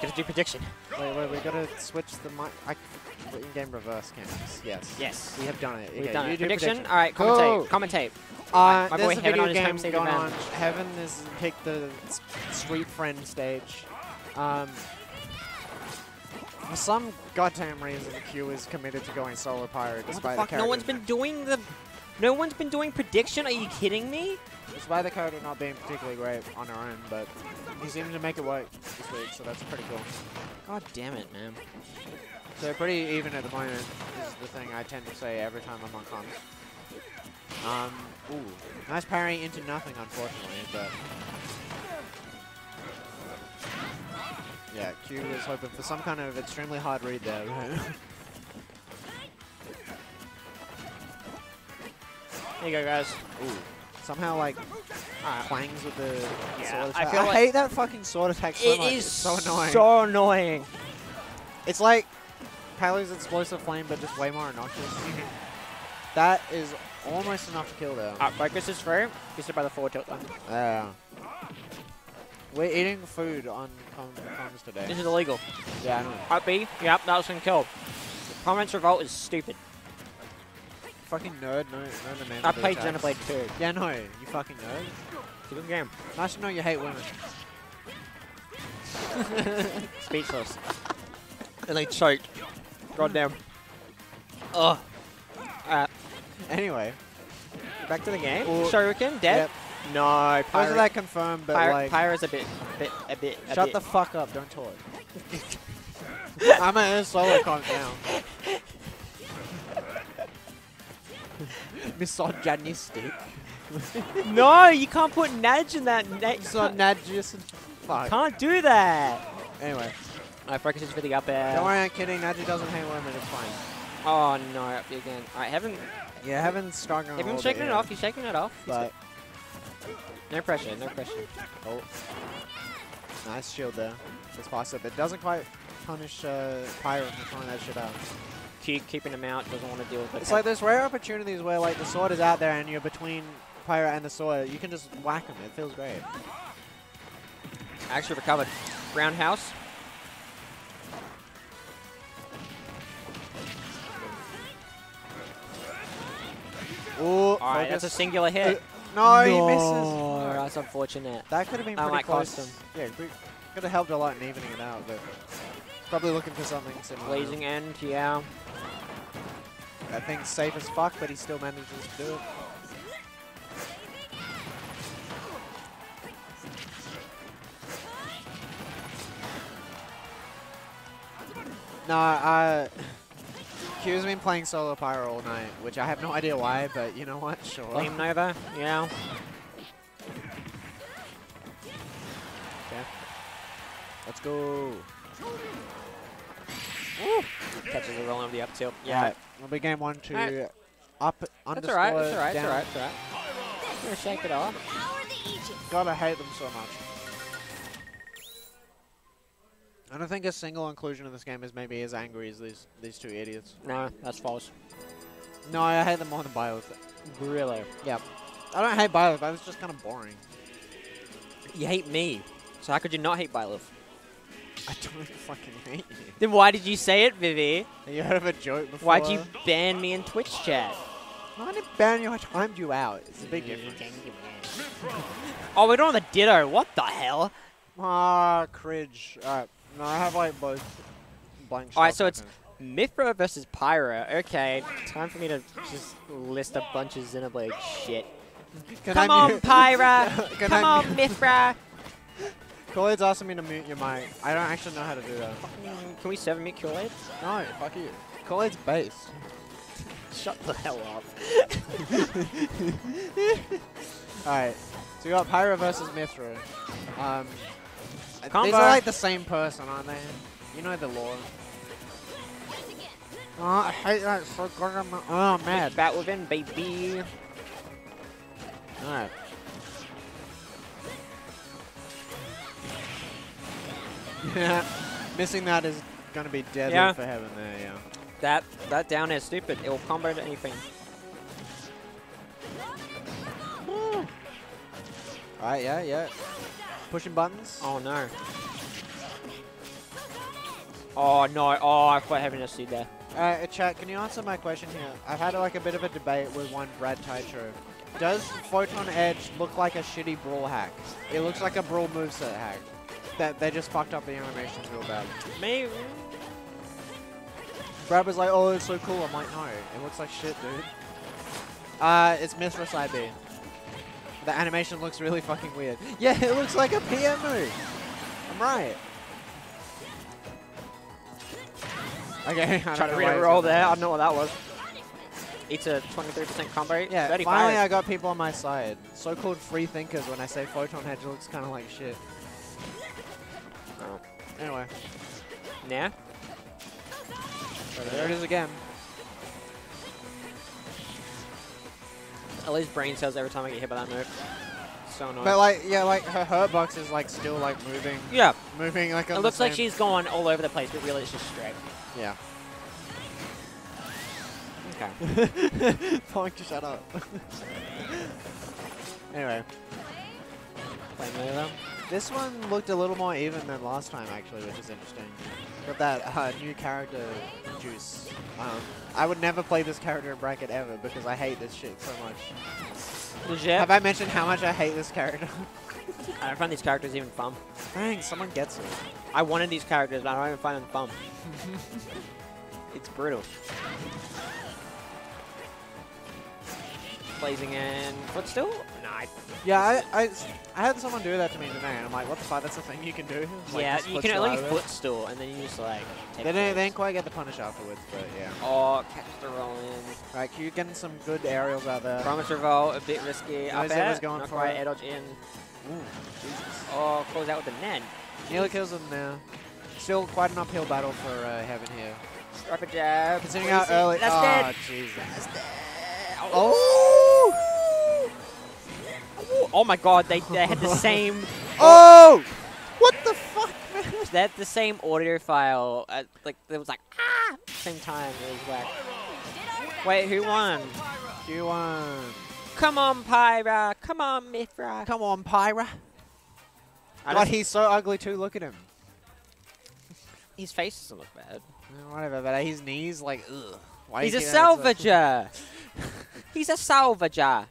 gonna do prediction. Wait, wait, we gotta switch the mic. I, in-game reverse cams. Yes. Yes. We have done it. We've Okay, done you it. do Prediction? Alright, commentate. Commentate. Uh, my there's boy a Heaven video on game going on. Heaven has picked the Street Friend stage. Um, for some goddamn reason, Q is committed to going solo pirate What the despite fuck? the No one's been doing the... No one's been doing prediction? Are you kidding me? Despite the character not being particularly great on her own, but he seemed to make it work this week, so that's pretty cool. God damn it, man. So pretty even at the moment is the thing I tend to say every time I'm on comms. Um, ooh, nice parry into nothing, unfortunately, but yeah, Q was hoping for some kind of extremely hard read there. There you go, guys. ooh, somehow like uh, Alright. clangs with the Yeah, sword I attack. feel I, like- hate that fucking sword attack so It much. is It's so annoying. so annoying. It's like Pally's explosive flame, but just way more obnoxious. Mm-hmm. that is almost enough to kill them. Alright, uh, focus is through. Gets it by the forward tilt. Then. Yeah. We're eating food on com comms today. This is illegal. Yeah, I know. Up B. Yep, that was gonna kill. Prominence Revolt is stupid. Fucking nerd, no, no the man. I played attacks. Xenoblade 2. Yeah, no, you fucking nerd. It's a good game. Nice to know you hate women. Speechless. and they choked. God damn. Ugh. Alright, Anyway, back to the game. Or- Shuriken, dead? yep. No, Most of Pyra. that confirmed, but Pyra, like, Pyra's a bit, bit, a bit, a shut bit. the fuck up, don't talk. I'm a solo calm down. Misogynistic. no, you can't put Nudge in that. Na- Misogynist. Fuck. can't do that. Anyway, Alright, focus is for the up air. don't worry, I'm kidding. Nadji doesn't hate women, it's fine. Oh no, up B again. Alright, haven't, Yeah, Heaven's struggling a haven't little shaking it here, off. He's shaking it off. But no pressure, no pressure. Oh. Nice shield there. Just past it, doesn't quite punish uh, Pyra for throwing that shit out. Keep keeping him out. Doesn't want to deal with it. It's like there's rare opportunities where like the sword is out there and you're between Pyra and the sword. You can just whack him. It feels great. actually recovered. Roundhouse. Ooh, All right, that's a singular hit. Uh, no, he No, misses. That's unfortunate. That could have been That pretty might cost close. him. Yeah, could have helped a lot in evening it out, but probably looking for something similar. Blazing end, yeah. That thing's safe as fuck, but he still manages to do it. No, uh, Q's been playing solo Pyra all night, which I have no idea why, but you know what? Sure. Flame Nova, yeah. Let's go. Catches the roll of the up tilt. Yeah. Yeah. It'll be game one, two, Alright. up, That's underscore, alright, that's alright, that's alright, that's alright. Gonna shake it off. God, I hate them so much. I don't think a single inclusion in this game is maybe as angry as these these two idiots. No, that's false. No, I hate them more than Byleth. Really? Yep. I don't hate Byleth, but it's just kind of boring. You hate me. So how could you not hate Byleth? I don't fucking hate you. Then why did you say it, Vivi? Have you heard of a joke before? Why'd you ban me in Twitch chat? I didn't ban you, I timed you out. It's a big difference. Oh, we're on the Ditto. What the hell? Ah, cringe. Alright. No, I have like both blank Alright, so it's. Mythra versus Pyra. Okay, time for me to just list a bunch of Xenoblade shit. Come I on, Pyra! Come I on, Mythra! Kool-Aid's asking me to mute your mic. I don't actually know how to do that. Can we seven mute Kool-Aid? No, fuck you. Kool-Aid's based. Shut the hell up. Alright, so we got Pyra versus Mythra. Um, these Combo. are like the same person, aren't they? You know the lore. Oh, I hate that so good. Oh, mad. Bat within, baby. Alright. Yeah, missing that is gonna be deadly Yeah. for heaven there, yeah. That that down is stupid. It will combo to anything. Alright, yeah, yeah. Pushing buttons. Oh no. Oh no! Oh, I quite having a seed there. Uh, chat, can you answer my question here? I've had like a bit of a debate with one Brad Taicho. Does Photon Edge look like a shitty brawl hack? It looks like a brawl moveset hack. That they just fucked up the animations real bad. Maybe. Brad was like, "Oh, it's so cool." I'm like, "No, it looks like shit, dude." Uh, it's Mythra side B. The animation looks really fucking weird. Yeah, it looks like a PM move. I'm right. Okay, I Trying to know read why a he's roll there. I don't know what that was. It's a 23% combo. Yeah, 35. finally I got people on my side. So-called free thinkers when I say Photon Edge looks kind of like shit. Anyway, Nah. there it is again. I lose brain cells every time I get hit by that move. So annoying. But like, yeah, like her hurt box is like still like moving, yeah, moving like. it on the looks like same- she's going all over the place, but really it's just straight. Yeah. Okay. Punk, shut up. anyway, Playing Milo. This one looked a little more even than last time actually, which is interesting. Got that uh, new character juice. Um, I would never play this character in bracket ever because I hate this shit so much. Legit. Have I mentioned how much I hate this character? I don't find these characters even fun. Dang, someone gets it. I wanted these characters, but I don't even find them fun. it's brutal. Blazing in footstool? I- Yeah, I, I, I had someone do that to me today, and I'm like, what the fuck? That's a thing you can do. Like, yeah, you can only out of it. footstool, and then you just like take They didn't, they didn't quite get the punish afterwards, but yeah. Oh, catch the roll in. Right, Q getting some good aerials out there. Prominence Revolt, a bit risky. Up air, going not for quite, it. air dodge in. Ooh, Jesus. Oh, close out with the Nen. Nearly kills him now. Still quite an uphill battle for uh, Heaven here. Strike a jab. Considering out early. That's oh, dead. Jesus. That's dead. Oh! Oh my god, they, they had the same Oh! What the fuck, man? they had the same audio file. At, like it was like ah same time. It was whack. Wait, who won? Q won. Come on, Pyra. Come on, Mythra. Come on, Pyra. I God, he's so ugly too. Look at him. his face doesn't look bad. Eh, Whatever, but his knees, like, ugh. Why He's a you keep that so- salvager. He's a salvager.